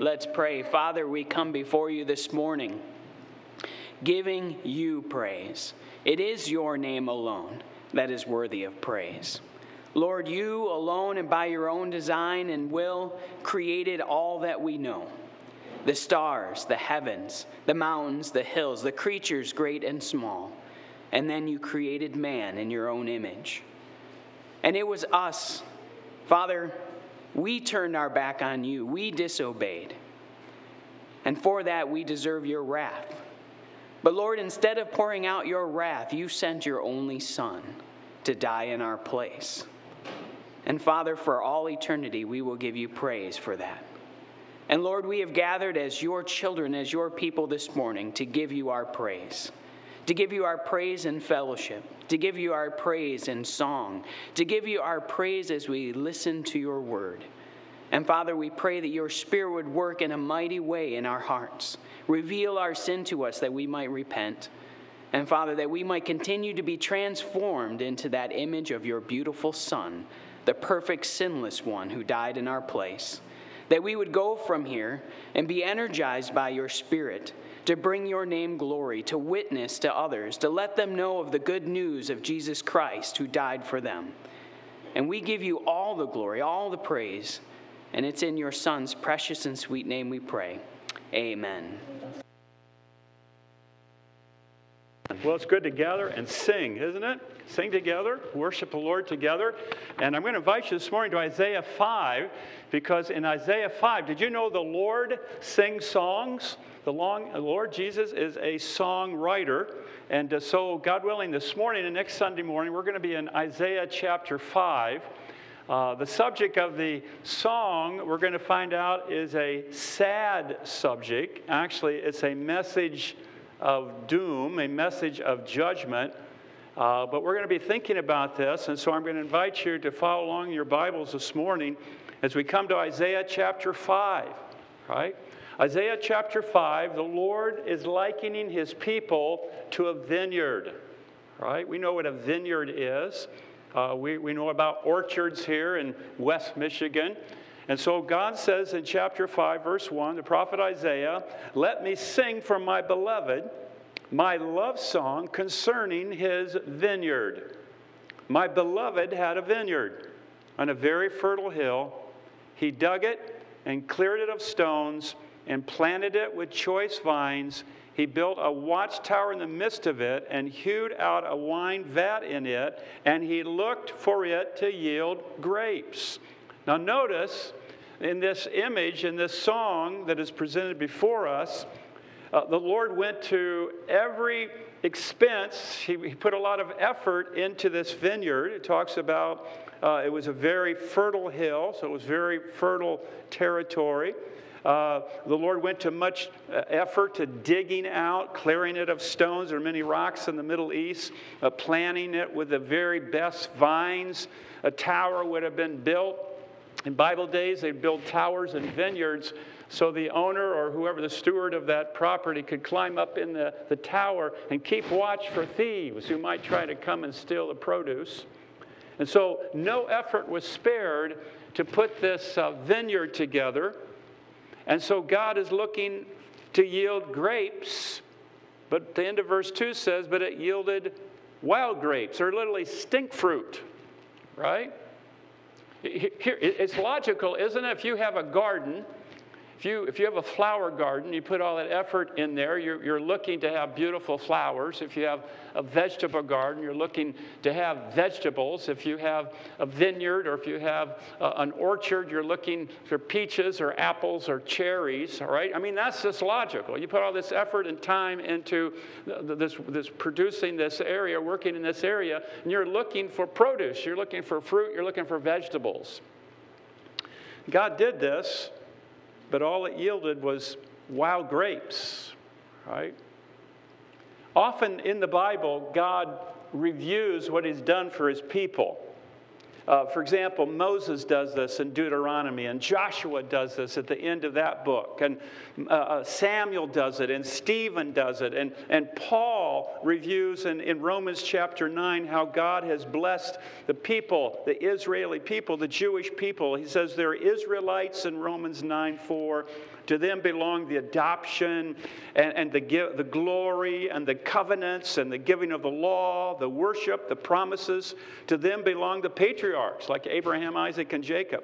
Let's pray. Father, we come before you this morning giving you praise. It is your name alone that is worthy of praise. Lord, you alone and by your own design and will created all that we know the stars, the heavens, the mountains, the hills, the creatures great and small. And then you created man in your own image. And it was us, Father, we turned our back on you, we disobeyed. And for that, we deserve your wrath. But Lord, instead of pouring out your wrath, you sent your only Son to die in our place. And Father, for all eternity, we will give you praise for that. And Lord, we have gathered as your children, as your people this morning to give you our praise, to give you our praise and fellowship, to give you our praise and song, to give you our praise as we listen to your word. And Father, we pray that your Spirit would work in a mighty way in our hearts, reveal our sin to us that we might repent. And Father, that we might continue to be transformed into that image of your beautiful Son, the perfect, sinless one who died in our place that we would go from here and be energized by your Spirit to bring your name glory, to witness to others, to let them know of the good news of Jesus Christ who died for them. And we give you all the glory, all the praise, and it's in your Son's precious and sweet name we pray. Amen. Well, it's good to gather and sing, isn't it? Sing together, worship the Lord together. And I'm going to invite you this morning to Isaiah 5, because in Isaiah 5, did you know the Lord sings songs? The, long, Lord Jesus is a songwriter. And uh, so, God willing, this morning and next Sunday morning, we're going to be in Isaiah chapter 5. Uh, the subject of the song we're going to find out is a sad subject. Actually, it's a message of doom, a message of judgment. Uh, but we're going to be thinking about this, and so I'm going to invite you to follow along in your Bibles this morning as we come to Isaiah chapter 5, right? Isaiah chapter 5, the Lord is likening his people to a vineyard, right? We know what a vineyard is. Uh, we, we know about orchards here in West Michigan. And so God says in chapter 5, verse 1, the prophet Isaiah, Let me sing for my beloved my love song concerning his vineyard. My beloved had a vineyard on a very fertile hill. He dug it and cleared it of stones and planted it with choice vines. He built a watchtower in the midst of it and hewed out a wine vat in it, and he looked for it to yield grapes. Now, notice in this image, in this song that is presented before us, uh, the Lord went to every expense. He, he, put a lot of effort into this vineyard. It talks about uh, it was a very fertile hill, so it was very fertile territory. Uh, the Lord went to much uh, effort to digging out, clearing it of stones. Are many rocks in the Middle East, uh, planting it with the very best vines. A tower would have been built in Bible days, they'd build towers and vineyards so the owner or whoever the steward of that property could climb up in the, the tower and keep watch for thieves who might try to come and steal the produce. And so no effort was spared to put this uh, vineyard together. And so God is looking to yield grapes, but the end of verse 2 says, but it yielded wild grapes, or literally stink fruit, right? Here, it's logical, isn't it? If you have a garden if you, if you have a flower garden, you put all that effort in there, you're, you're looking to have beautiful flowers. If you have a vegetable garden, you're looking to have vegetables. If you have a vineyard or if you have a, an orchard, you're looking for peaches or apples or cherries, all right? I mean, that's just logical. You put all this effort and time into this, this producing this area, working in this area, and you're looking for produce, you're looking for fruit, you're looking for vegetables. God did this but all it yielded was wild grapes, right? Often in the Bible, God reviews what He's done for His people. Uh, for example, Moses does this in Deuteronomy, and Joshua does this at the end of that book, and uh, uh, Samuel does it, and Stephen does it, and, and Paul reviews in, in Romans chapter 9 how God has blessed the people, the Israeli people, the Jewish people. He says they're Israelites in Romans 9 4. To them belong the adoption and, and the, the glory and the covenants and the giving of the law, the worship, the promises. To them belong the patriarchs like Abraham, Isaac, and Jacob.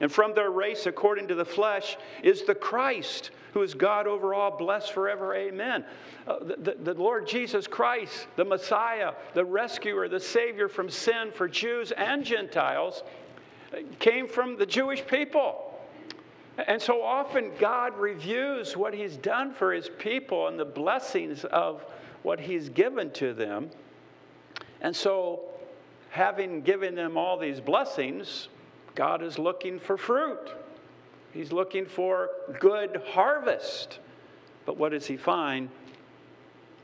And from their race, according to the flesh, is the Christ, who is God over all, blessed forever. Amen. Uh, the, the, Lord Jesus Christ, the Messiah, the rescuer, the Savior from sin for Jews and Gentiles, uh, came from the Jewish people. And so often God reviews what He's done for His people and the blessings of what He's given to them. And so, having given them all these blessings, God is looking for fruit. He's looking for good harvest. But what does He find?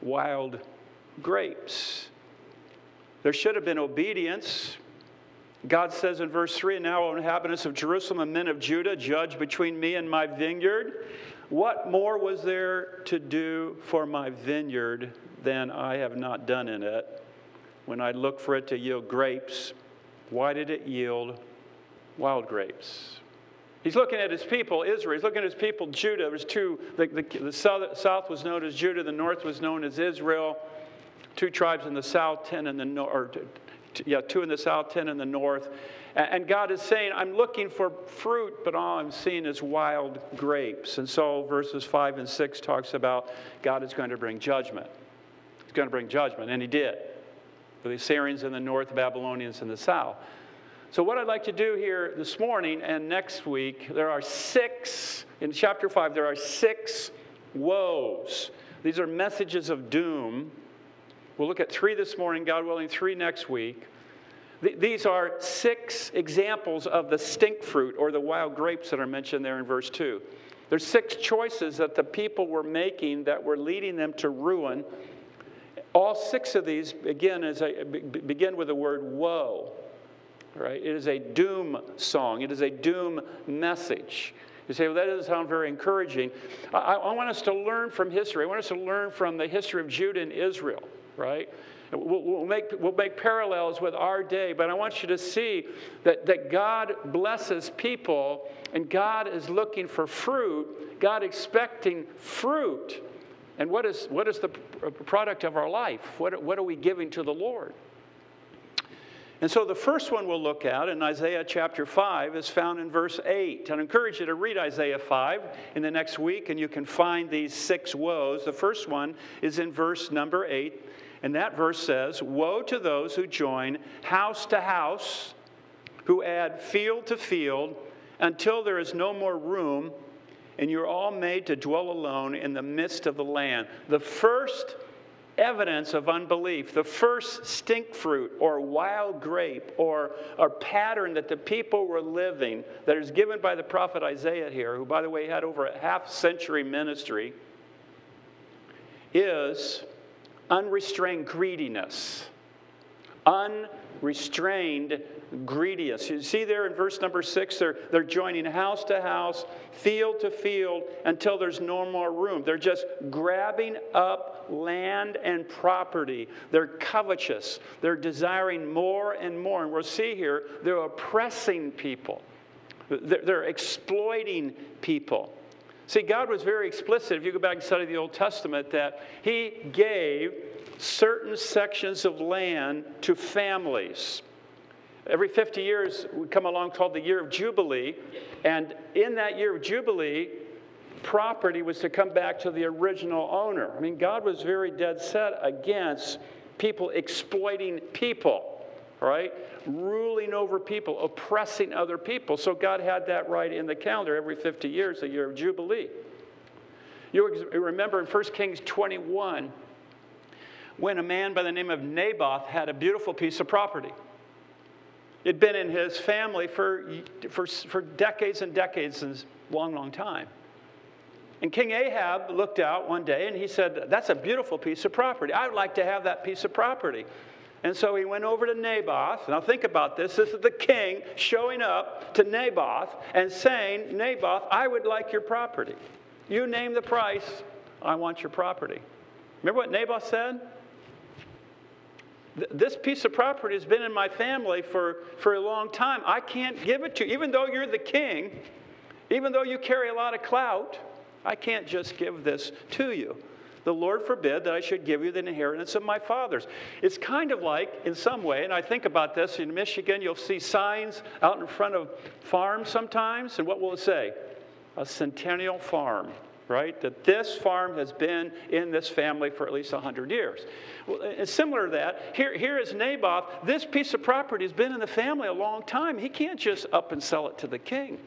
Wild grapes. There should have been obedience God says in verse 3 Now, O inhabitants of Jerusalem and men of Judah, judge between me and my vineyard. What more was there to do for my vineyard than I have not done in it? When I looked for it to yield grapes, why did it yield wild grapes? He's looking at his people, Israel. He's looking at his people, Judah. There's two. The, the, the south, south was known as Judah. The north was known as Israel. Two tribes in the south, ten in the north yeah, two in the south, ten in the north. And God is saying, I'm looking for fruit, but all I'm seeing is wild grapes. And so verses 5 and 6 talks about God is going to bring judgment. He's going to bring judgment, and He did. For the Assyrians in the north, Babylonians in the south. So, what I'd like to do here this morning and next week, there are six, in chapter 5, there are six woes. These are messages of doom We'll look at three this morning, God willing, three next week. These are six examples of the stink fruit or the wild grapes that are mentioned there in verse 2. There's six choices that the people were making that were leading them to ruin. All six of these, again, as begin with the word woe. Right? It is a doom song. It is a doom message. You say, well, that doesn't sound very encouraging. I, I want us to learn from history. I want us to learn from the history of Judah and Israel right? We'll, we'll, make, we'll make parallels with our day, but I want you to see that, that God blesses people and God is looking for fruit, God expecting fruit. And what is, what is the product of our life? What, what are we giving to the Lord? And so the first one we'll look at in Isaiah chapter 5 is found in verse 8. And I encourage you to read Isaiah 5 in the next week, and you can find these six woes. The first one is in verse number 8. And that verse says, Woe to those who join house to house, who add field to field, until there is no more room, and you're all made to dwell alone in the midst of the land. The first evidence of unbelief, the first stink fruit or wild grape or, or pattern that the people were living that is given by the prophet Isaiah here, who, by the way, had over a half century ministry, is unrestrained greediness. Unrestrained greediness. You see there in verse number six, they're, they're joining house to house, field to field, until there's no more room. They're just grabbing up land and property. They're covetous. They're desiring more and more. And we'll see here, they're oppressing people, they're, they're exploiting people. See, God was very explicit, if you go back and study the Old Testament, that He gave certain sections of land to families. Every 50 years would come along called the year of Jubilee, and in that year of Jubilee, property was to come back to the original owner. I mean, God was very dead set against people exploiting people right? Ruling over people, oppressing other people. So God had that right in the calendar every 50 years, a year of Jubilee. You remember in 1 Kings 21 when a man by the name of Naboth had a beautiful piece of property. It'd been in his family for, for, for decades and decades and long, long time. And King Ahab looked out one day and he said, That's a beautiful piece of property. I'd like to have that piece of property. And so he went over to Naboth. Now think about this. This is the king showing up to Naboth and saying, Naboth, I would like your property. You name the price, I want your property. Remember what Naboth said? This piece of property has been in my family for, for a long time. I can't give it to you. Even though you're the king, even though you carry a lot of clout, I can't just give this to you. The Lord forbid that I should give you the inheritance of my fathers. It's kind of like, in some way, and I think about this in Michigan, you'll see signs out in front of farms sometimes, and what will it say? A centennial farm, right? That this farm has been in this family for at least 100 years. Well, it's similar to that. Here, here is Naboth. This piece of property has been in the family a long time. He can't just up and sell it to the king,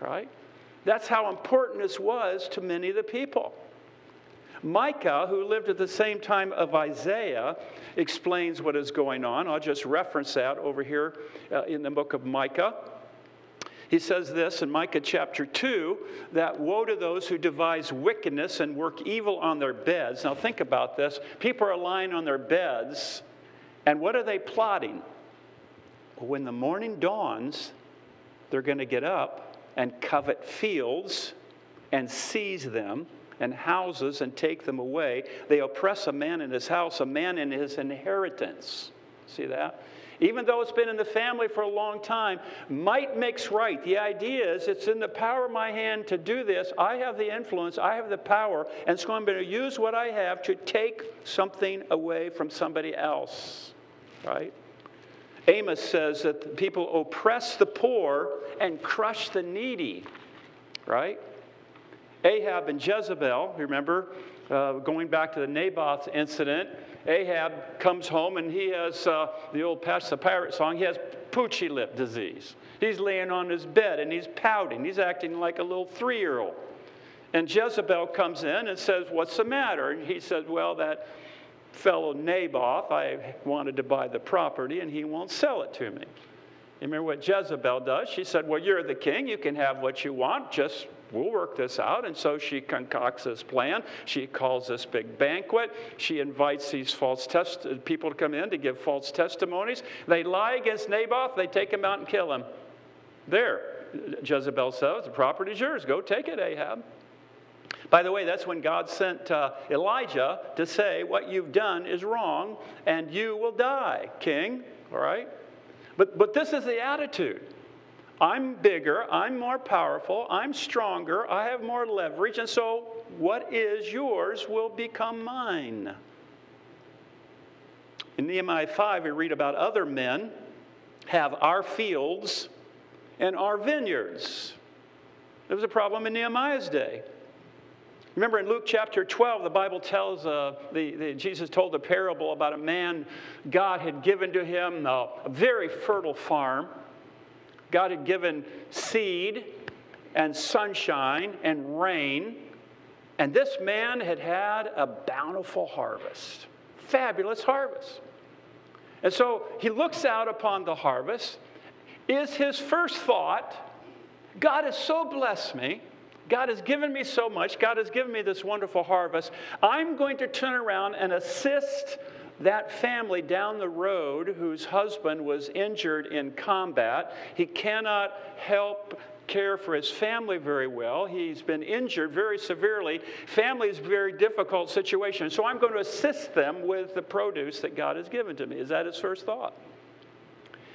right? That's how important this was to many of the people. Micah, who lived at the same time of Isaiah, explains what is going on. I'll just reference that over here uh, in the book of Micah. He says this in Micah chapter 2 that woe to those who devise wickedness and work evil on their beds. Now, think about this. People are lying on their beds, and what are they plotting? When the morning dawns, they're going to get up and covet fields and seize them and houses and take them away. They oppress a man in his house, a man in his inheritance. See that? Even though it's been in the family for a long time, might makes right. The idea is it's in the power of my hand to do this. I have the influence, I have the power, and so I'm going to use what I have to take something away from somebody else. Right? Amos says that people oppress the poor and crush the needy. Right? Ahab and Jezebel, remember, uh, going back to the Naboth incident, Ahab comes home and he has uh, the old Patch the Pirate song, he has poochy lip disease. He's laying on his bed and he's pouting. He's acting like a little three year old. And Jezebel comes in and says, What's the matter? And he says, Well, that fellow Naboth, I wanted to buy the property and he won't sell it to me. You remember what Jezebel does? She said, Well, you're the king. You can have what you want. Just we'll work this out. And so she concocts this plan. She calls this big banquet. She invites these false test- people to come in to give false testimonies. They lie against Naboth. They take him out and kill him. There, Jezebel says, the property's yours. Go take it, Ahab. By the way, that's when God sent uh, Elijah to say, What you've done is wrong, and you will die, king. All right? But, but this is the attitude. I'm bigger, I'm more powerful, I'm stronger, I have more leverage, and so what is yours will become mine. In Nehemiah 5, we read about other men have our fields and our vineyards. There was a problem in Nehemiah's day. Remember in Luke chapter 12, the Bible tells, uh, the, the, Jesus told a parable about a man God had given to him a, a very fertile farm. God had given seed and sunshine and rain, and this man had had a bountiful harvest, fabulous harvest. And so he looks out upon the harvest. Is his first thought, God has so blessed me. God has given me so much. God has given me this wonderful harvest. I'm going to turn around and assist that family down the road whose husband was injured in combat. He cannot help care for his family very well. He's been injured very severely. Family is a very difficult situation. So I'm going to assist them with the produce that God has given to me. Is that his first thought?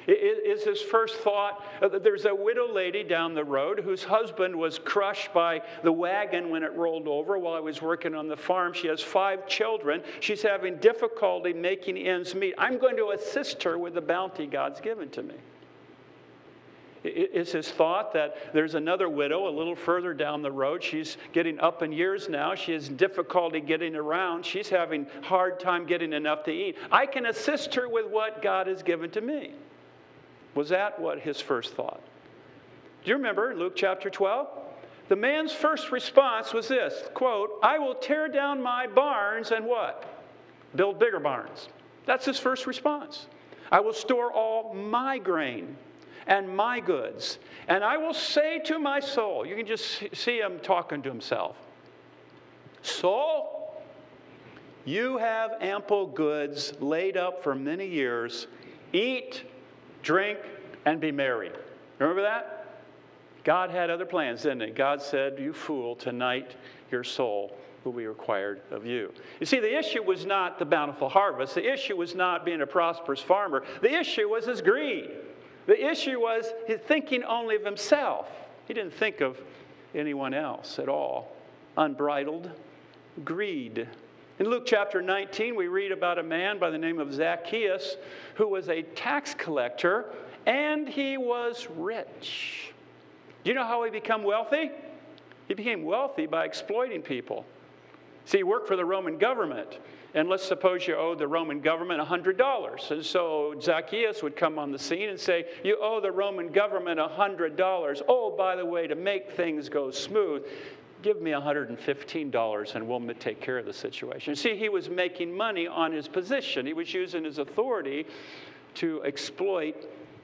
Is his first thought. Uh, there's a widow lady down the road whose husband was crushed by the wagon when it rolled over while I was working on the farm. She has five children. She's having difficulty making ends meet. I'm going to assist her with the bounty God's given to me. Is his thought that there's another widow a little further down the road. She's getting up in years now. She has difficulty getting around. She's having hard time getting enough to eat. I can assist her with what God has given to me. Was that what his first thought? Do you remember Luke chapter 12? The man's first response was this quote, I will tear down my barns and what? Build bigger barns. That's his first response. I will store all my grain and my goods. And I will say to my soul, you can just see him talking to himself, Soul, You have ample goods laid up for many years. Eat, drink, and be merry. Remember that? God had other plans, didn't he? God said, You fool, tonight your soul will be required of you. You see, the issue was not the bountiful harvest. The issue was not being a prosperous farmer. The issue was his greed. The issue was his thinking only of himself. He didn't think of anyone else at all. Unbridled greed. In Luke chapter 19, we read about a man by the name of Zacchaeus who was a tax collector and he was rich. Do you know how he became wealthy? He became wealthy by exploiting people. See, he worked for the Roman government. And let's suppose you owed the Roman government $100. And so Zacchaeus would come on the scene and say, You owe the Roman government $100. Oh, by the way, to make things go smooth, give me $115 and we'll take care of the situation. See, he was making money on his position, he was using his authority to exploit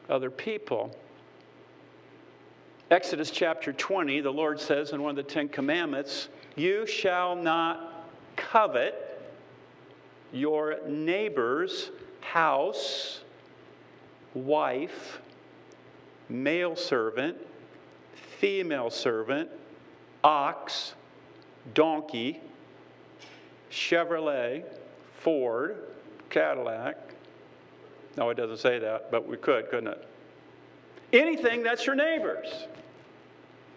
other people. Exodus chapter 20, the Lord says in one of the Ten Commandments, You shall not covet your neighbor's house, wife, male servant, female servant, ox, donkey, Chevrolet, Ford, Cadillac. No, it doesn't say that, but we could, couldn't it? Anything that's your neighbor's.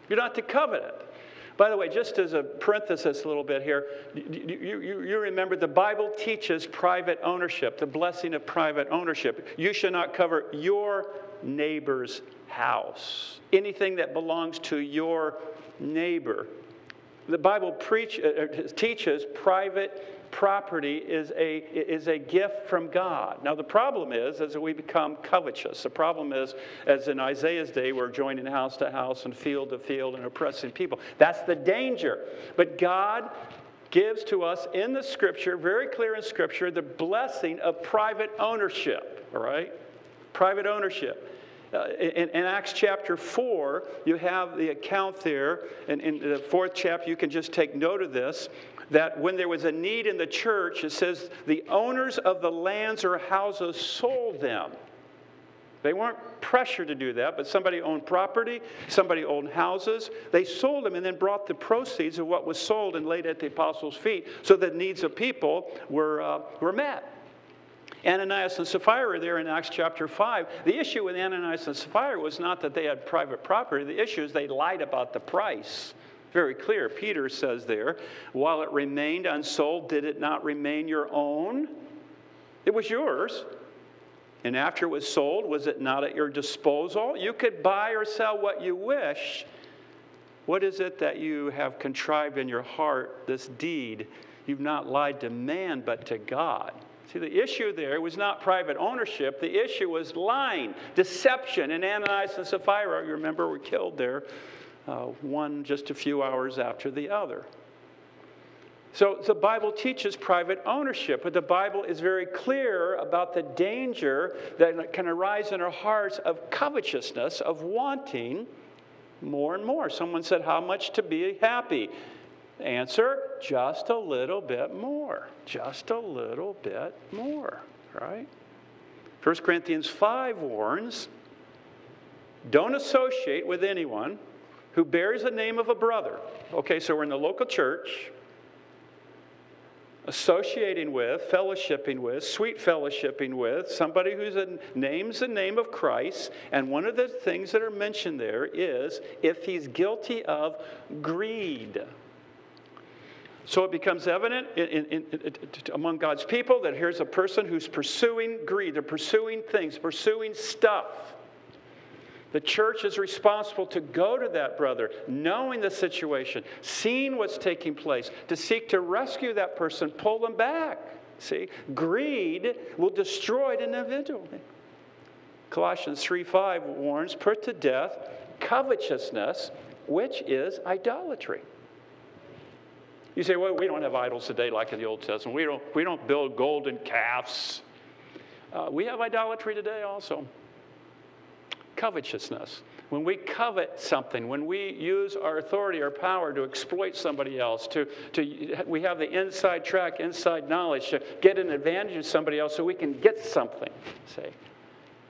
You're not to covet it. By the way, just as a parenthesis a little bit here, you, you, you, remember the Bible teaches private ownership, the blessing of private ownership. You should not cover your neighbor's house, anything that belongs to your neighbor. The Bible preach, uh, uh teaches private property is a, is a gift from God. Now, the problem is, as we become covetous. The problem is, as in Isaiah's day, we're joining house to house and field to field and oppressing people. That's the danger. But God gives to us in the scripture, very clear in scripture, the blessing of private ownership, all right? Private ownership. Uh, in, in, Acts chapter 4, you have the account there. And in the fourth chapter, you can just take note of this that when there was a need in the church, it says the owners of the lands or houses sold them. They weren't pressured to do that, but somebody owned property, somebody owned houses. They sold them and then brought the proceeds of what was sold and laid at the apostles' feet so that needs of people were, uh, were met. Ananias and Sapphira there in Acts chapter 5. The issue with Ananias and Sapphira was not that they had private property, the issue is they lied about the price very clear. Peter says there, while it remained unsold, did it not remain your own? It was yours. And after it was sold, was it not at your disposal? You could buy or sell what you wish. What is it that you have contrived in your heart, this deed? You've not lied to man, but to God. See, the issue there was not private ownership. The issue was lying, deception. And Ananias and Sapphira, you remember, were killed there uh, one just a few hours after the other. So the Bible teaches private ownership, but the Bible is very clear about the danger that can arise in our hearts of covetousness, of wanting more and more. Someone said, How much to be happy? Answer, just a little bit more. Just a little bit more, right? 1 Corinthians 5 warns don't associate with anyone who bears the name of a brother. Okay, so we're in the local church, associating with, fellowshipping with, sweet fellowshipping with, somebody who names the name of Christ. And one of the things that are mentioned there is if he's guilty of greed. So it becomes evident in, in, in, among God's people that here's a person who's pursuing greed. They're pursuing things, pursuing stuff. The church is responsible to go to that brother, knowing the situation, seeing what's taking place, to seek to rescue that person, pull them back. See, greed will destroy an individual. Colossians 3:5 warns, put to death covetousness, which is idolatry. You say, well, we don't have idols today like in the Old Testament. We don't, we don't build golden calves. Uh, we have idolatry today also covetousness. when we covet something, when we use our authority or power to exploit somebody else, to, to, we have the inside track, inside knowledge to get an advantage of somebody else so we can get something, say.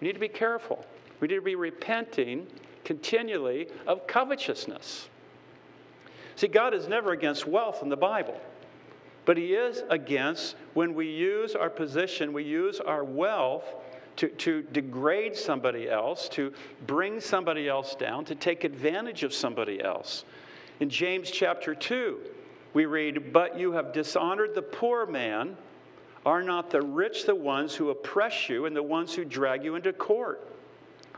We need to be careful. We need to be repenting continually of covetousness. See, God is never against wealth in the Bible, but He is against when we use our position, we use our wealth to, to degrade somebody else, to bring somebody else down, to take advantage of somebody else. In James chapter 2, we read, But you have dishonored the poor man. Are not the rich the ones who oppress you and the ones who drag you into court?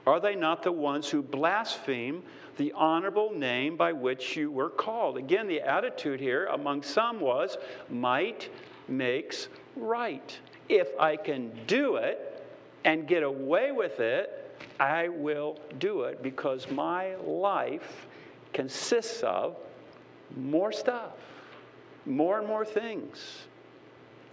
Are they not the ones who blaspheme the honorable name by which you were called? Again, the attitude here among some was might makes right. If I can do it, and get away with it, I will do it because my life consists of more stuff, more and more things.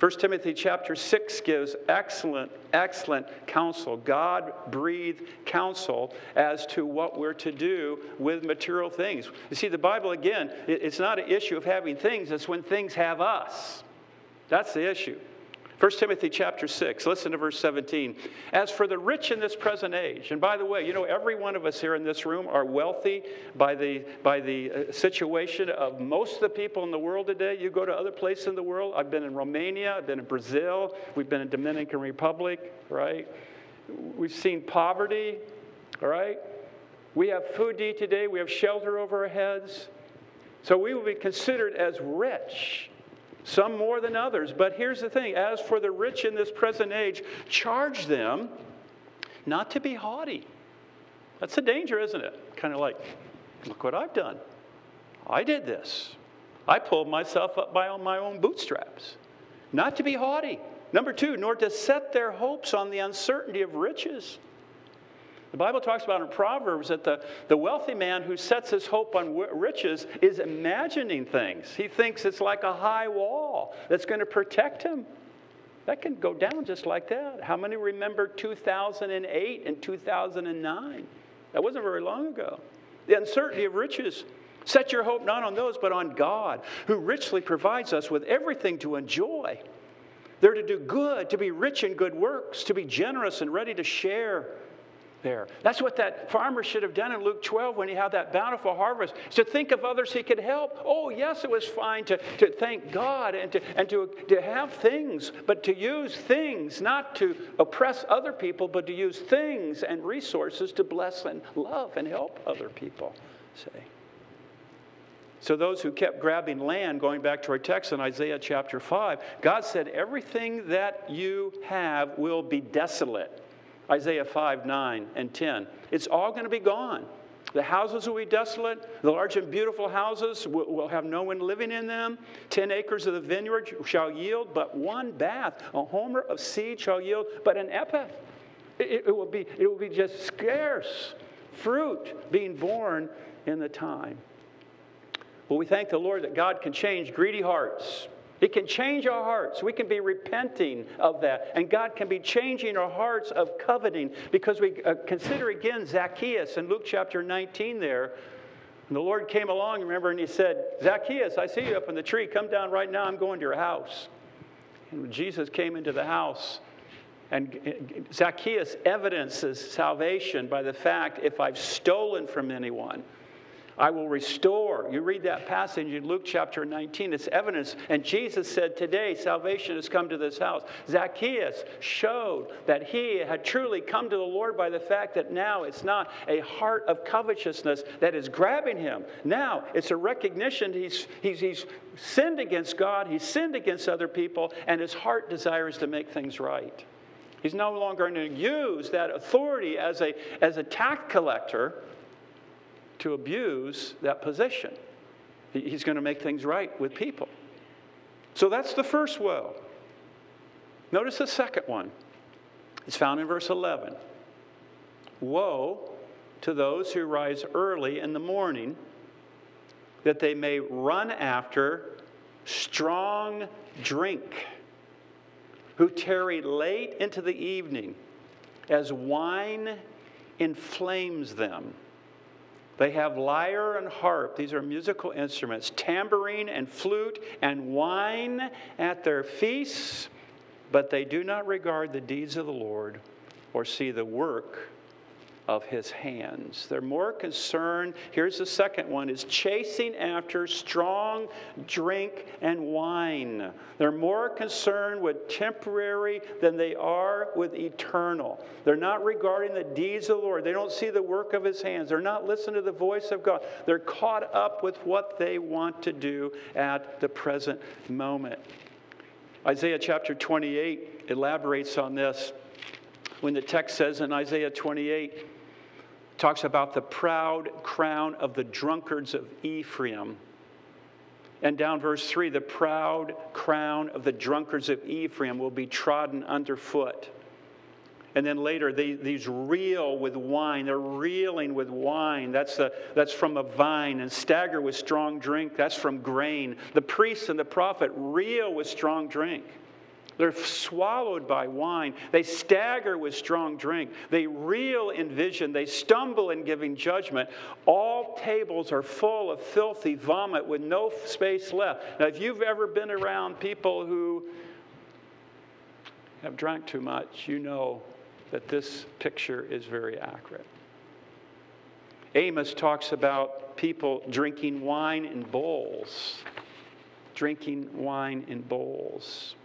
1 Timothy chapter 6 gives excellent, excellent counsel, God breathed counsel as to what we're to do with material things. You see, the Bible, again, it's not an issue of having things, it's when things have us. That's the issue. 1 Timothy chapter 6, listen to verse 17. As for the rich in this present age, and by the way, you know, every one of us here in this room are wealthy by the, by the uh, situation of most of the people in the world today. You go to other places in the world. I've been in Romania, I've been in Brazil, we've been in Dominican Republic, right? We've seen poverty, all right? We have food to eat today, we have shelter over our heads. So we will be considered as rich some more than others. But here's the thing as for the rich in this present age, charge them not to be haughty. That's the danger, isn't it? Kind of like, look what I've done. I did this. I pulled myself up by my own bootstraps. Not to be haughty. Number two, nor to set their hopes on the uncertainty of riches the Bible talks about in Proverbs that the, the wealthy man who sets his hope on riches is imagining things. He thinks it's like a high wall that's going to protect him. That can go down just like that. How many remember 2008 and 2009? That wasn't very long ago. The uncertainty of riches. Set your hope not on those, but on God, who richly provides us with everything to enjoy. They're to do good, to be rich in good works, to be generous and ready to share there. That's what that farmer should have done in Luke 12 when he had that bountiful harvest, to think of others he could help. Oh, yes, it was fine to, to thank God and, to, and to, to have things, but to use things, not to oppress other people, but to use things and resources to bless and love and help other people, say. So, those who kept grabbing land, going back to our text in Isaiah chapter 5, God said, Everything that you have will be desolate. Isaiah 5, 9, and 10. It's all going to be gone. The houses will be desolate. The large and beautiful houses will, will, have no one living in them. Ten acres of the vineyard shall yield but one bath. A homer of seed shall yield but an ephah. It, it, will be, it will be just scarce fruit being born in the time. Well, we thank the Lord that God can change greedy hearts it can change our hearts. We can be repenting of that. And God can be changing our hearts of coveting because we uh, consider again Zacchaeus in Luke chapter 19 there. And the Lord came along, remember, and he said, Zacchaeus, I see you up in the tree. Come down right now. I'm going to your house. And Jesus came into the house. And Zacchaeus evidences salvation by the fact if I've stolen from anyone, I will restore. You read that passage in Luke chapter 19, it's evidence. And Jesus said, Today salvation has come to this house. Zacchaeus showed that he had truly come to the Lord by the fact that now it's not a heart of covetousness that is grabbing him. Now it's a recognition he's, he's, he's sinned against God, he's sinned against other people, and his heart desires to make things right. He's no longer going to use that authority as a, as a tax collector to abuse that position. He's going to make things right with people. So that's the first woe. Notice the second one. It's found in verse 11. Woe to those who rise early in the morning that they may run after strong drink, who tarry late into the evening as wine inflames them They have lyre and harp. These are musical instruments, tambourine and flute and wine at their feasts, but they do not regard the deeds of the Lord or see the work of his hands. They're more concerned, here's the second one, is chasing after strong drink and wine. They're more concerned with temporary than they are with eternal. They're not regarding the deeds of the Lord. They don't see the work of his hands. They're not listening to the voice of God. They're caught up with what they want to do at the present moment. Isaiah chapter 28 elaborates on this when the text says in Isaiah 28, talks about the proud crown of the drunkards of Ephraim. And down verse 3 the proud crown of the drunkards of Ephraim will be trodden underfoot. And then later, they, these reel with wine. They're reeling with wine. That's, the, that's from a vine. And stagger with strong drink. That's from grain. The priest and the prophet reel with strong drink. They're swallowed by wine. They stagger with strong drink. They reel in vision. They stumble in giving judgment. All tables are full of filthy vomit with no space left. Now, if you've ever been around people who have drank too much, you know that this picture is very accurate. Amos talks about people drinking wine in bowls. Drinking wine in bowls.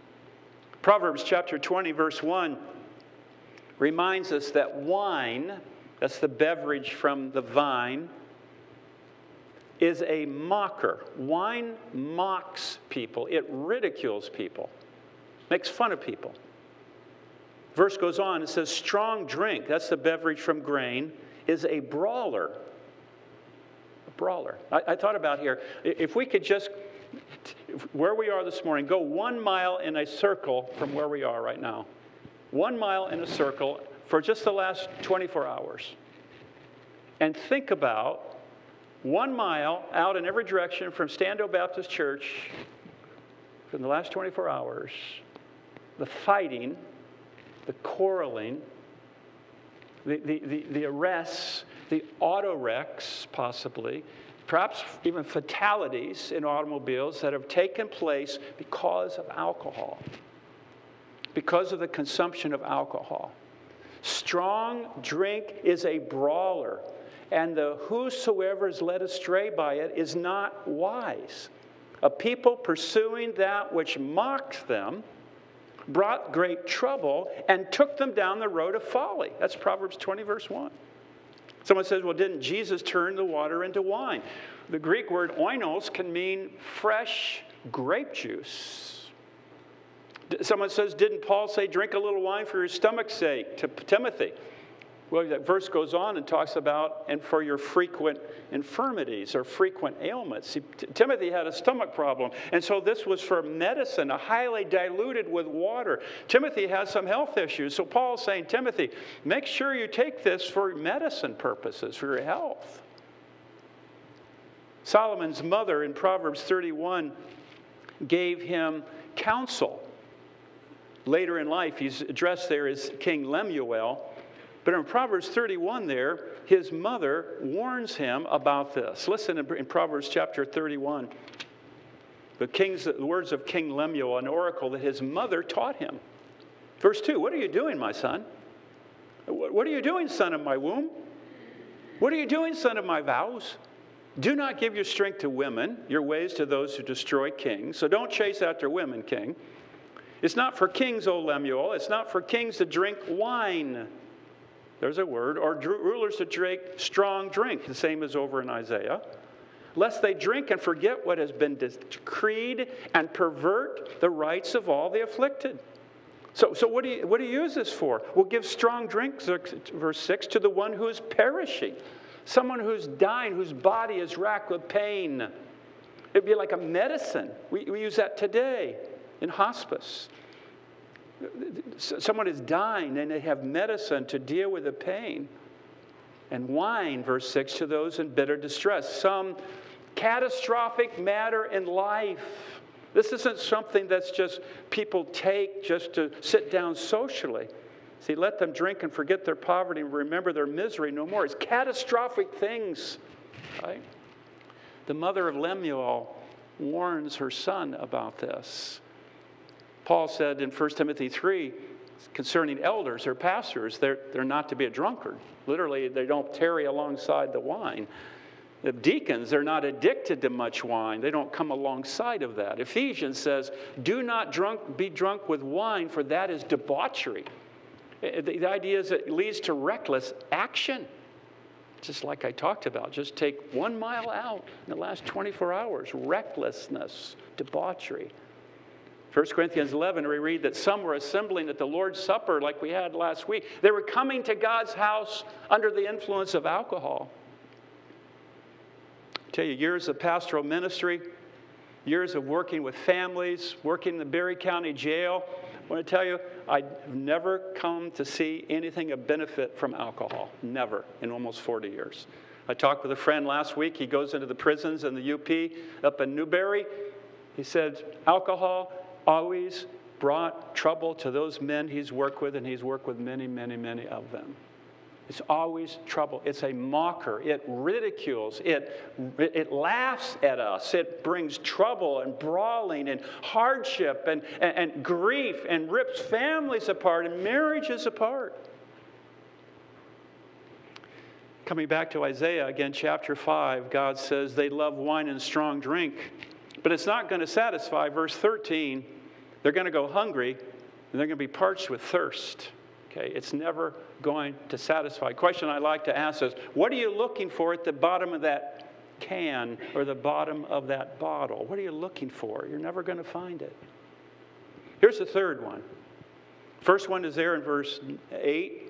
Proverbs chapter 20, verse 1 reminds us that wine, that's the beverage from the vine, is a mocker. Wine mocks people, it ridicules people, makes fun of people. Verse goes on, it says, Strong drink, that's the beverage from grain, is a brawler. A brawler. I, I thought about here, if we could just where we are this morning, go one mile in a circle from where we are right now. One mile in a circle for just the last 24 hours. And think about one mile out in every direction from Standale Baptist Church from the last 24 hours, the fighting, the quarreling, the, the, the, the arrests, the auto wrecks, possibly, perhaps even fatalities in automobiles that have taken place because of alcohol, because of the consumption of alcohol. Strong drink is a brawler, and the whosoever is led astray by it is not wise. A people pursuing that which mocked them brought great trouble and took them down the road of folly. That's Proverbs 20, verse 1. Someone says, well, didn't Jesus turn the water into wine? The Greek word oinos can mean fresh grape juice. Someone says, didn't Paul say, drink a little wine for your stomach's sake to Timothy? Well, that verse goes on and talks about, and for your frequent infirmities or frequent ailments. See, T- Timothy had a stomach problem, and so this was for medicine, a highly diluted with water. Timothy has some health issues, so Paul's saying, Timothy, make sure you take this for medicine purposes, for your health. Solomon's mother in Proverbs 31 gave him counsel. Later in life, he's addressed there as King Lemuel. But in Proverbs 31, there, his mother warns him about this. Listen in Proverbs chapter 31. The, king's, the words of King Lemuel, an oracle that his mother taught him. Verse 2 What are you doing, my son? What are you doing, son of my womb? What are you doing, son of my vows? Do not give your strength to women, your ways to those who destroy kings. So don't chase after women, king. It's not for kings, O Lemuel. It's not for kings to drink wine there's a word, or rulers to drink strong drink, the same as over in Isaiah, lest they drink and forget what has been decreed and pervert the rights of all the afflicted. So, so what, do you, what do you use this for? We'll give strong drink, verse 6, to the one who is perishing, someone who's dying, whose body is racked with pain. It'd be like a medicine. We, we use that today in hospice someone is dying and they have medicine to deal with the pain. And wine, verse 6, to those in bitter distress. Some catastrophic matter in life. This isn't something that's just people take just to sit down socially. See, let them drink and forget their poverty and remember their misery no more. It's catastrophic things right? The mother of Lemuel warns her son about this. Paul said in 1 Timothy 3 concerning elders or pastors, they're, they're not to be a drunkard. Literally, they don't tarry alongside the wine. The deacons, they're not addicted to much wine. They don't come alongside of that. Ephesians says, Do not drunk, be drunk with wine, for that is debauchery. Eh, eh, the, the idea is it leads to reckless action. Just like I talked about, just take one mile out in the last 24 hours. Recklessness, debauchery. 1 Corinthians 11, we read that some were assembling at the Lord's Supper like we had last week. They were coming to God's house under the influence of alcohol. I tell you, years of pastoral ministry, years of working with families, working in the Barry County Jail. I want to tell you, I've never come to see anything of benefit from alcohol. Never in almost 40 years. I talked with a friend last week. He goes into the prisons in the UP up in Newberry. He said, alcohol always brought trouble to those men he's worked with, and he's worked with many, many, many of them. It's always trouble. It's a mocker. It ridicules. It, it laughs at us. It brings trouble and brawling and hardship and, and, and grief and rips families apart and marriages apart. Coming back to Isaiah again, chapter 5, God says they love wine and strong drink, but it's not going to satisfy. Verse 13, they're going to go hungry and they're going to be parched with thirst. Okay, it's never going to satisfy. Question I like to ask is what are you looking for at the bottom of that can or the bottom of that bottle? What are you looking for? You're never going to find it. Here's the third one. First one is there in verse 8.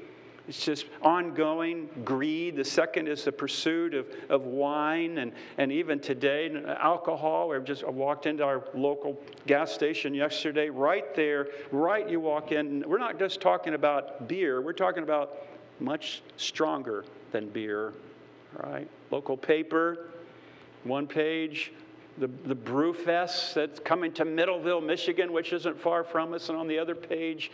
It's just ongoing greed. The second is the pursuit of, of wine and, and even today, alcohol. We just walked into our local gas station yesterday. Right there, right you walk in. We're not just talking about beer, we're talking about much stronger than beer, right? Local paper, one page, the, the Brewfest that's coming to Middleville, Michigan, which isn't far from us. And on the other page,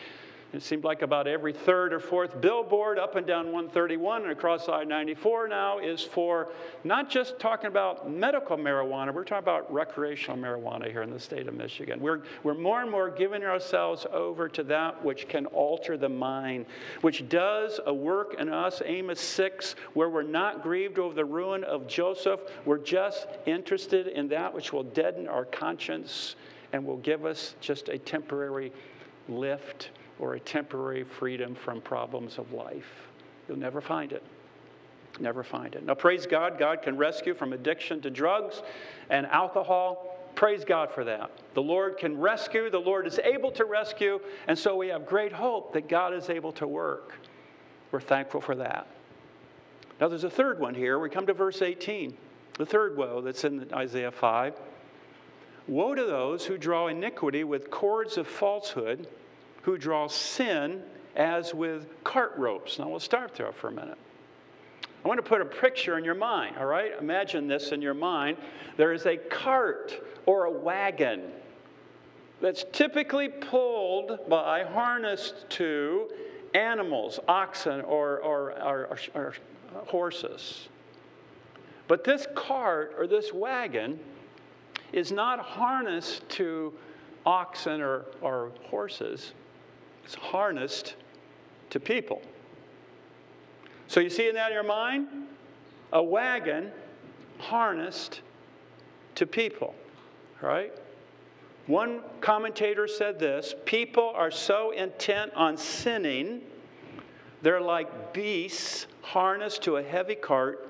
it seemed like about every third or fourth billboard up and down 131 and across I 94 now is for not just talking about medical marijuana, we're talking about recreational marijuana here in the state of Michigan. We're, we're more and more giving ourselves over to that which can alter the mind, which does a work in us, Amos 6, where we're not grieved over the ruin of Joseph. We're just interested in that which will deaden our conscience and will give us just a temporary lift or a temporary freedom from problems of life. You'll never find it. Never find it. Now, praise God, God can rescue from addiction to drugs and alcohol. Praise God for that. The Lord can rescue, the Lord is able to rescue, and so we have great hope that God is able to work. We're thankful for that. Now, there's a third one here. We come to verse 18, the third woe that's in Isaiah 5. Woe to those who draw iniquity with cords of falsehood who draws sin as with cart ropes. Now we'll start there for a minute. I want to put a picture in your mind, all right? Imagine this in your mind. There is a cart or a wagon that's typically pulled by harnessed to animals, oxen or, or, or, or horses. But this cart or this wagon is not harnessed to oxen or, or horses. It's harnessed to people. So you see in that in your mind? A wagon harnessed to people, right? One commentator said this people are so intent on sinning, they're like beasts harnessed to a heavy cart,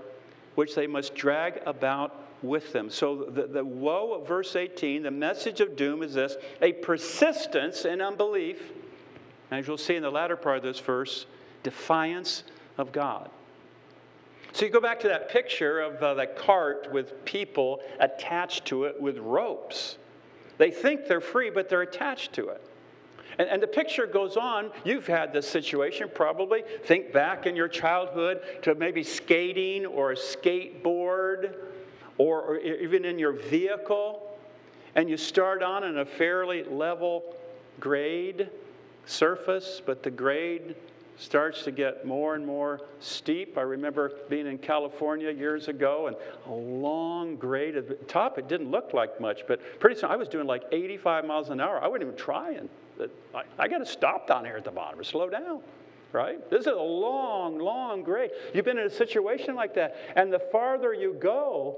which they must drag about with them. So, the, the woe of verse 18, the message of doom is this a persistence in unbelief and as you'll see in the latter part of this verse, defiance of God. So you go back to that picture of uh, that cart with people attached to it with ropes. They think they're free, but they're attached to it. And, and, the picture goes on. You've had this situation probably. Think back in your childhood to maybe skating or a skateboard or, or even in your vehicle. And you start on in a fairly level grade surface, but the grade starts to get more and more steep. I remember being in California years ago and a long grade at the top. It didn't look like much, but pretty soon I was doing like 85 miles an hour. I wasn't even trying. I, I got to stop down here at the bottom or slow down. Right? This is a long, long grade. You've been in a situation like that, and the farther you go,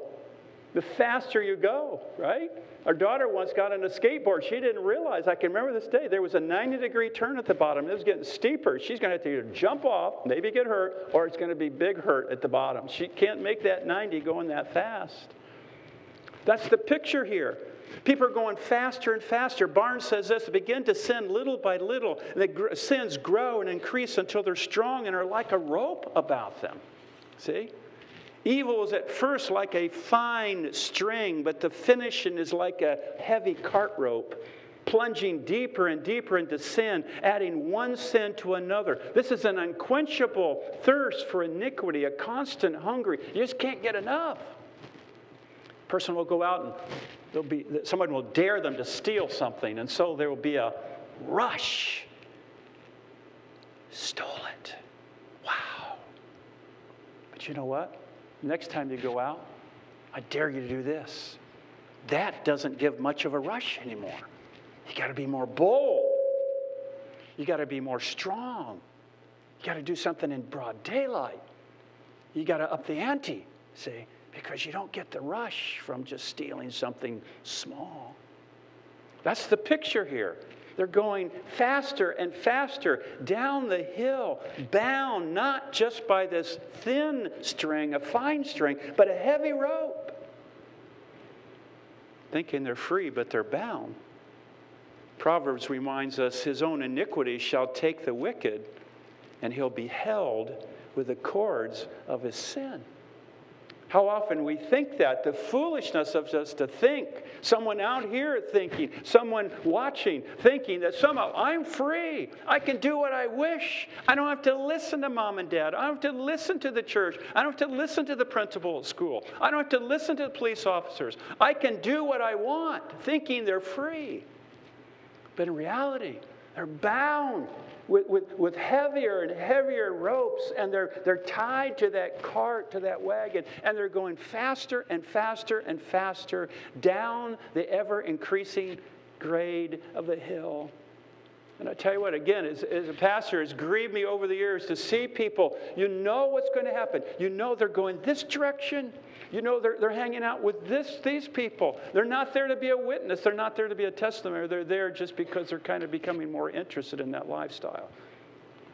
the faster you go, right? Our daughter once got on a skateboard. She didn't realize, I can remember this day, there was a 90 degree turn at the bottom. It was getting steeper. She's going to have to either jump off, maybe get hurt, or it's going to be big hurt at the bottom. She can't make that 90 going that fast. That's the picture here. People are going faster and faster. Barnes says this begin to sin little by little. The sins grow and increase until they're strong and are like a rope about them. See? Evil is at first like a fine string, but the finishing is like a heavy cart rope, plunging deeper and deeper into sin, adding one sin to another. This is an unquenchable thirst for iniquity, a constant hunger. You just can't get enough. Person will go out and there'll be someone will dare them to steal something, and so there will be a rush. Stole it. Wow. But you know what? Next time you go out, I dare you to do this. That doesn't give much of a rush anymore. You got to be more bold. You got to be more strong. You got to do something in broad daylight. You got to up the ante, see, because you don't get the rush from just stealing something small. That's the picture here. They're going faster and faster down the hill, bound not just by this thin string, a fine string, but a heavy rope. Thinking they're free, but they're bound. Proverbs reminds us his own iniquity shall take the wicked, and he'll be held with the cords of his sin. How often we think that, the foolishness of us to think, someone out here thinking, someone watching, thinking that somehow I'm free. I can do what I wish. I don't have to listen to mom and dad. I don't have to listen to the church. I don't have to listen to the principal at school. I don't have to listen to the police officers. I can do what I want, thinking they're free. But in reality, they're bound with, with, with heavier and heavier ropes, and they're, they're tied to that cart, to that wagon, and they're going faster and faster and faster down the ever increasing grade of the hill. And I tell you what, again, as, as, a pastor, it's grieved me over the years to see people, you know what's going to happen. You know they're going this direction. You know they're, they're hanging out with this, these people. They're not there to be a witness. They're not there to be a testimony. They're there just because they're kind of becoming more interested in that lifestyle.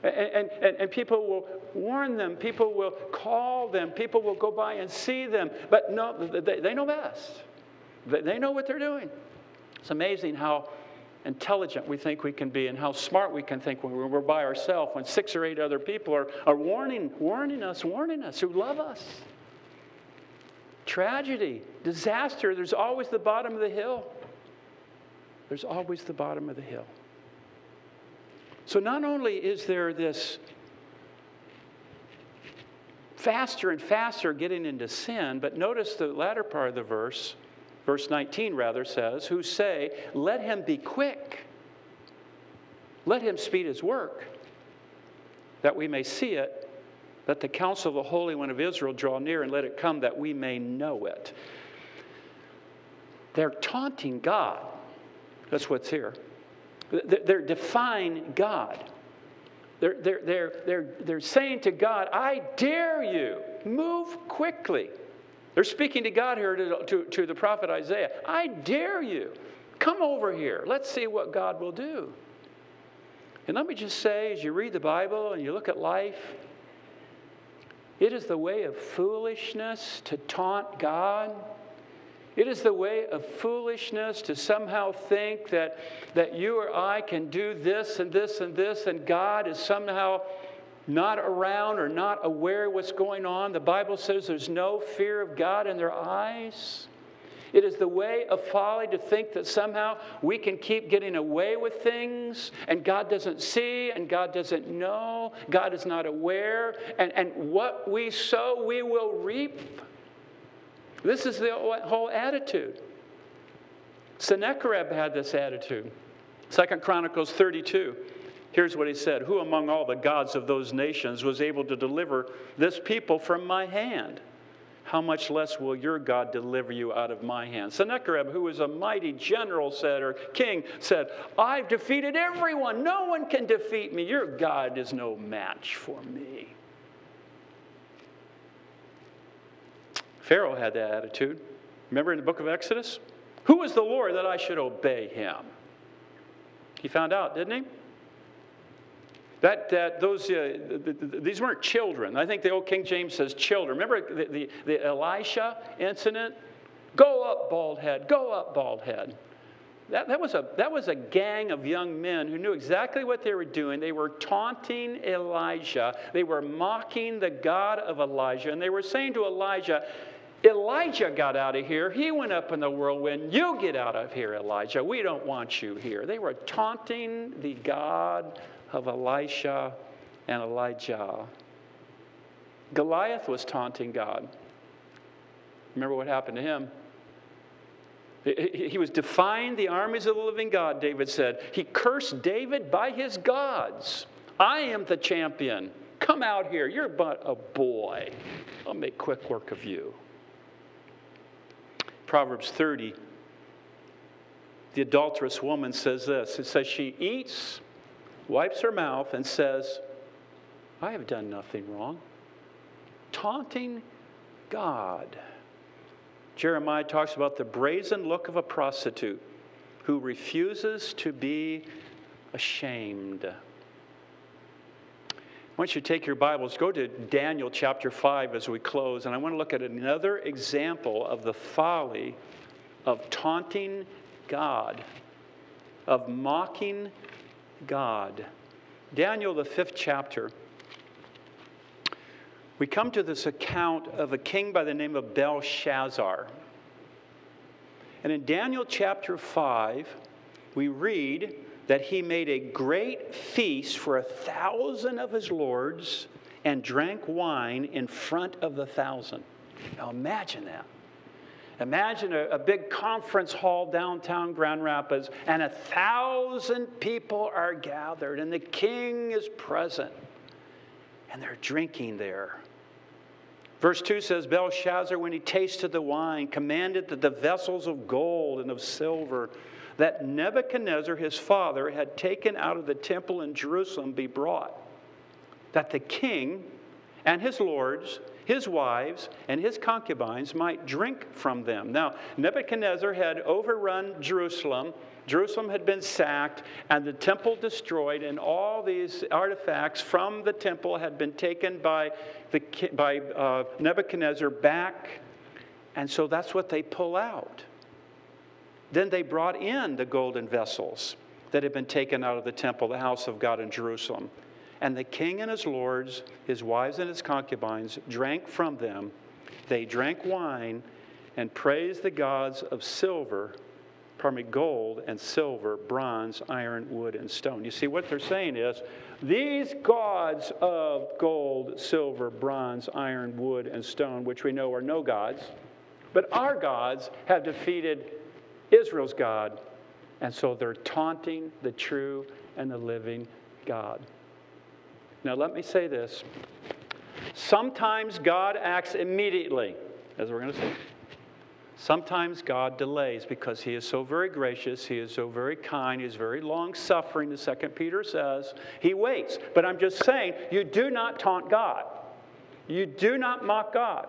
And, and, and, people will warn them, people will call them, people will go by and see them, but no, they, they know best. They, they know what they're doing. It's amazing how intelligent we think we can be and how smart we can think when we're by ourselves, when six or eight other people are, are warning, warning us, warning us, who love us. Tragedy, disaster, there's always the bottom of the hill. There's always the bottom of the hill. So not only is there this faster and faster getting into sin, but notice the latter part of the verse verse 19 rather says, who say, Let him be quick, let him speed his work, that we may see it. Let the counsel of the Holy One of Israel draw near and let it come that we may know it. They're taunting God. That's what's here. They're defying God. They're, they're, they're, they're, they're saying to God, I dare you, move quickly. They're speaking to God here to, to, to the prophet Isaiah. I dare you. Come over here. Let's see what God will do. And let me just say, as you read the Bible and you look at life, it is the way of foolishness to taunt God. It is the way of foolishness to somehow think that, that you or I can do this and this and this, and God is somehow not around or not aware what's going on. The Bible says there's no fear of God in their eyes. It is the way of folly to think that somehow we can keep getting away with things and God doesn't see and God doesn't know. God is not aware. And, and what we sow, we will reap. This is the whole attitude. Sennacherib had this attitude. Second Chronicles 32. Here's what he said Who among all the gods of those nations was able to deliver this people from my hand? How much less will your God deliver you out of my hand? Sennacherib, who was a mighty general, said, or king, said, I've defeated everyone. No one can defeat me. Your God is no match for me. Pharaoh had that attitude. Remember in the book of Exodus? Who is the Lord that I should obey him? He found out, didn't he? That, that those, uh, these weren't children. I think the old King James says children. Remember the, the, the Elisha incident? Go up, bald head. Go up, bald head. That, that, was a, that was a gang of young men who knew exactly what they were doing. They were taunting Elijah, they were mocking the God of Elijah, and they were saying to Elijah, Elijah got out of here. He went up in the whirlwind. You get out of here, Elijah. We don't want you here. They were taunting the God of Elisha and Elijah. Goliath was taunting God. Remember what happened to him? He was defying the armies of the living God, David said. He cursed David by his gods. I am the champion. Come out here. You're but a boy. I'll make quick work of you. Proverbs 30, the adulterous woman says this it says, She eats wipes her mouth, and says, I have done nothing wrong. Taunting God. Jeremiah talks about the brazen look of a prostitute who refuses to be ashamed. Want you take your Bibles, go to Daniel chapter 5 as we close, and I want to look at another example of the folly of taunting God, of mocking God. Daniel, the fifth chapter, we come to this account of a king by the name of Belshazzar. And in Daniel chapter 5, we read that he made a great feast for a thousand of his lords and drank wine in front of the thousand. Now imagine that. Imagine a, a, big conference hall downtown Grand Rapids, and a thousand people are gathered, and the king is present, and they're drinking there. Verse 2 says Belshazzar, when he tasted the wine, commanded that the vessels of gold and of silver that Nebuchadnezzar, his father, had taken out of the temple in Jerusalem be brought, that the king and his lords his wives and his concubines might drink from them. Now, Nebuchadnezzar had overrun Jerusalem. Jerusalem had been sacked and the temple destroyed, and all these artifacts from the temple had been taken by, the, by uh, Nebuchadnezzar back. And so that's what they pull out. Then they brought in the golden vessels that had been taken out of the temple, the house of God in Jerusalem. And the king and his lords, his wives and his concubines, drank from them. They drank wine and praised the gods of silver, pardon me, gold and silver, bronze, iron, wood, and stone. You see, what they're saying is these gods of gold, silver, bronze, iron, wood, and stone, which we know are no gods, but our gods have defeated Israel's God. And so they're taunting the true and the living God. Now, let me say this. Sometimes God acts immediately, as we're going to see. Sometimes God delays because he is so very gracious, he is so very kind, he is very long suffering, the second Peter says. He waits. But I'm just saying, you do not taunt God. You do not mock God.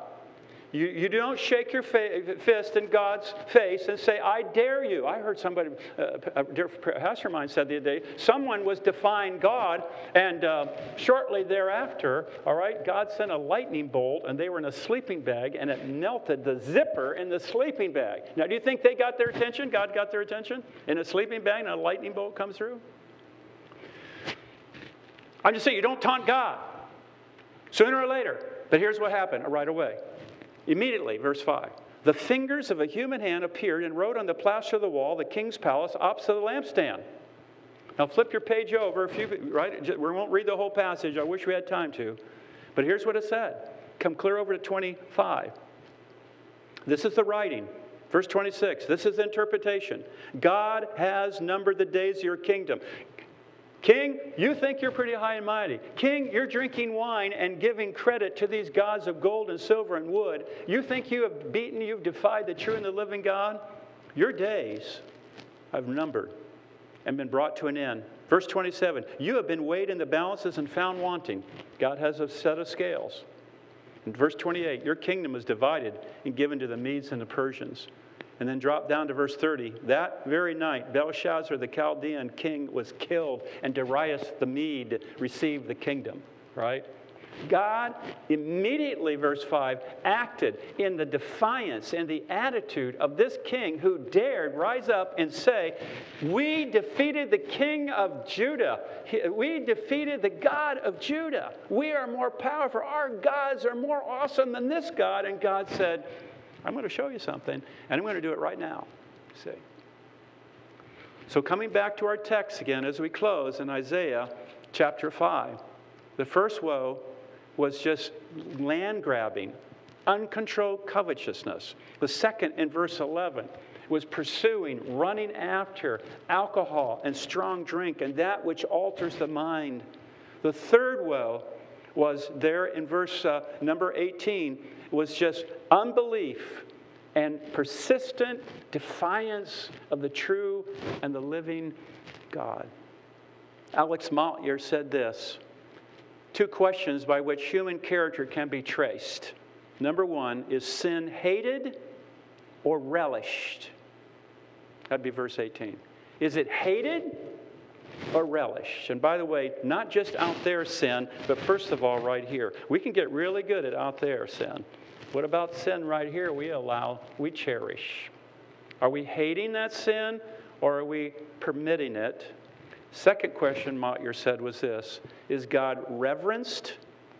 You, you don't shake your fa- fist in God's face and say, I dare you. I heard somebody, uh, a dear pastor of mine said the other day, someone was defying God, and uh, shortly thereafter, all right, God sent a lightning bolt, and they were in a sleeping bag, and it melted the zipper in the sleeping bag. Now, do you think they got their attention? God got their attention? In a sleeping bag, and a lightning bolt comes through? I'm just saying, you don't taunt God. Sooner or later. But here's what happened right away. Immediately, verse 5. The fingers of a human hand appeared and wrote on the plaster of the wall, the king's palace, opposite the lampstand. Now flip your page over, if you, right? We won't read the whole passage. I wish we had time to. But here's what it said. Come clear over to 25. This is the writing. Verse 26. This is the interpretation. God has numbered the days of your kingdom. King, you think you're pretty high and mighty. King, you're drinking wine and giving credit to these gods of gold and silver and wood. You think you have beaten, you've defied the true and the living God? Your days have numbered and been brought to an end. Verse 27 You have been weighed in the balances and found wanting. God has a set of scales. In verse 28, your kingdom is divided and given to the Medes and the Persians. And then drop down to verse 30. That very night, Belshazzar, the Chaldean king, was killed, and Darius the Mede received the kingdom, right? God immediately, verse 5, acted in the defiance and the attitude of this king who dared rise up and say, We defeated the king of Judah. We defeated the God of Judah. We are more powerful. Our gods are more awesome than this God. And God said, I'm going to show you something, and I'm going to do it right now. See? So, coming back to our text again as we close in Isaiah chapter 5, the first woe was just land grabbing, uncontrolled covetousness. The second, in verse 11, was pursuing, running after alcohol and strong drink and that which alters the mind. The third woe was there in verse uh, number 18 was just unbelief and persistent defiance of the true and the living God. Alex Motyer said this two questions by which human character can be traced. Number one, is sin hated or relished? That'd be verse 18. Is it hated or relished? And by the way, not just out there sin, but first of all, right here. We can get really good at out there sin. What about sin right here? We allow, we cherish. Are we hating that sin or are we permitting it? Second question Motyer said was this Is God reverenced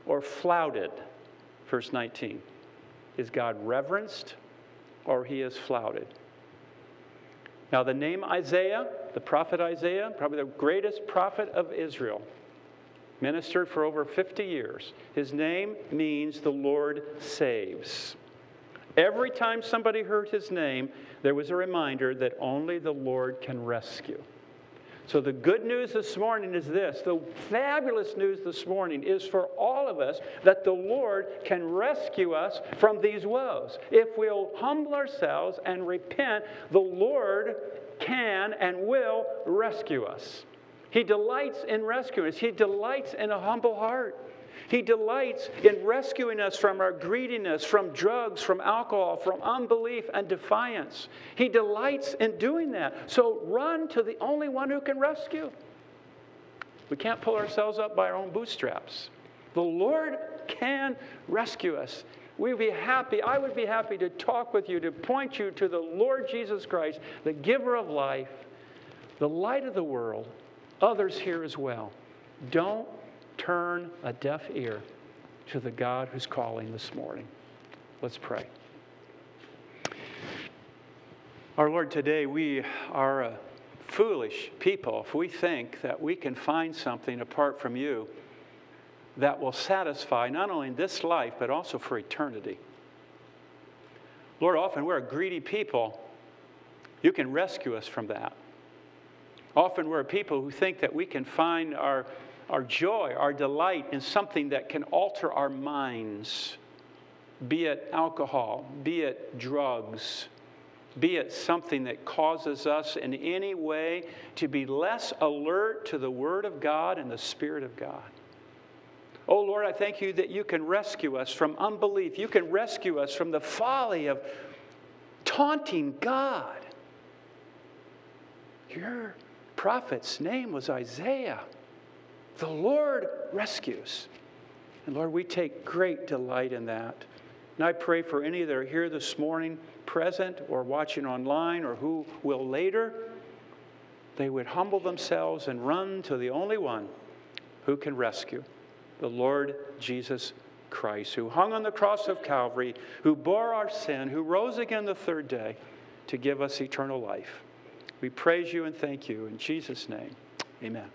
or flouted? Verse 19. Is God reverenced or he is flouted? Now, the name Isaiah, the prophet Isaiah, probably the greatest prophet of Israel, ministered for over 50 years. His name means the Lord saves. Every time somebody heard his name, there was a reminder that only the Lord can rescue. So, the good news this morning is this the fabulous news this morning is for all of us that the Lord can rescue us from these woes. If we'll humble ourselves and repent, the Lord can and will rescue us. He delights in rescuing us, He delights in a humble heart. He delights in rescuing us from our greediness, from drugs, from alcohol, from unbelief and defiance. He delights in doing that. So run to the only one who can rescue. We can't pull ourselves up by our own bootstraps. The Lord can rescue us. We'd be happy, I would be happy to talk with you, to point you to the Lord Jesus Christ, the giver of life, the light of the world, others here as well. Don't turn a deaf ear to the God who's calling this morning. Let's pray. Our Lord, today we are a foolish people if we think that we can find something apart from you that will satisfy not only in this life, but also for eternity. Lord, often we're a greedy people. You can rescue us from that. Often we're people who think that we can find our our joy, our delight in something that can alter our minds, be it alcohol, be it drugs, be it something that causes us in any way to be less alert to the Word of God and the Spirit of God. Oh Lord, I thank you that you can rescue us from unbelief. You can rescue us from the folly of taunting God. Your prophet's name was Isaiah. The Lord rescues. And Lord, we take great delight in that. And I pray for any that are here this morning, present or watching online, or who will later, they would humble themselves and run to the only one who can rescue the Lord Jesus Christ, who hung on the cross of Calvary, who bore our sin, who rose again the third day to give us eternal life. We praise you and thank you. In Jesus' name, amen.